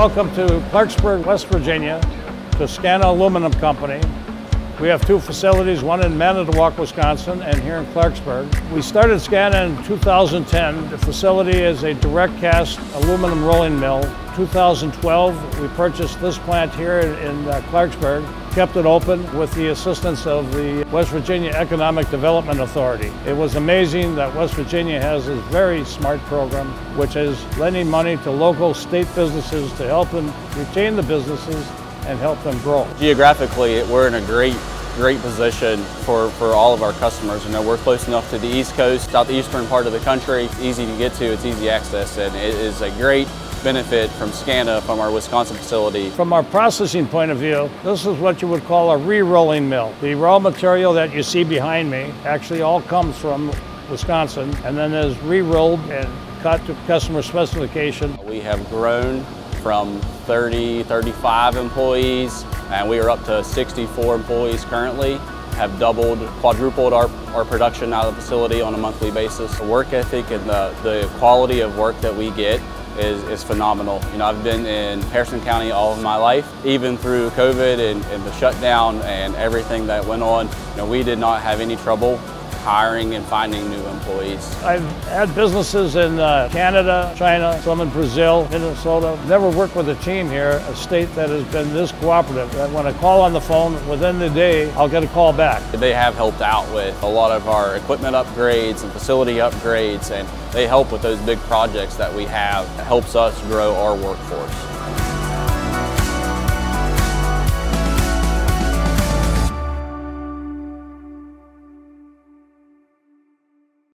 Welcome to Clarksburg, West Virginia, to Skana Aluminum Company. We have two facilities, one in Manitowoc, Wisconsin, and here in Clarksburg. We started Skana in 2010. The facility is a direct cast aluminum rolling mill. 2012, we purchased this plant here in uh, Clarksburg, kept it open with the assistance of the West Virginia Economic Development Authority. It was amazing that West Virginia has this very smart program, which is lending money to local state businesses to help them retain the businesses and help them grow. Geographically, we're in a great great position for, for all of our customers. You know, we're close enough to the East Coast, southeastern part of the country. It's easy to get to, it's easy access, and it is a great benefit from Skana from our Wisconsin facility. From our processing point of view, this is what you would call a re-rolling mill. The raw material that you see behind me actually all comes from Wisconsin and then is re-rolled and cut to customer specification. We have grown from 30, 35 employees, and we are up to 64 employees currently. Have doubled, quadrupled our, our production out of the facility on a monthly basis. The work ethic and the, the quality of work that we get is, is phenomenal. You know, I've been in Harrison County all of my life, even through COVID and, and the shutdown and everything that went on. You know, we did not have any trouble hiring and finding new employees. I've had businesses in uh, Canada, China, some in Brazil, Minnesota. Never worked with a team here, a state that has been this cooperative. That when I call on the phone, within the day, I'll get a call back. They have helped out with a lot of our equipment upgrades and facility upgrades, and they help with those big projects that we have. It helps us grow our workforce.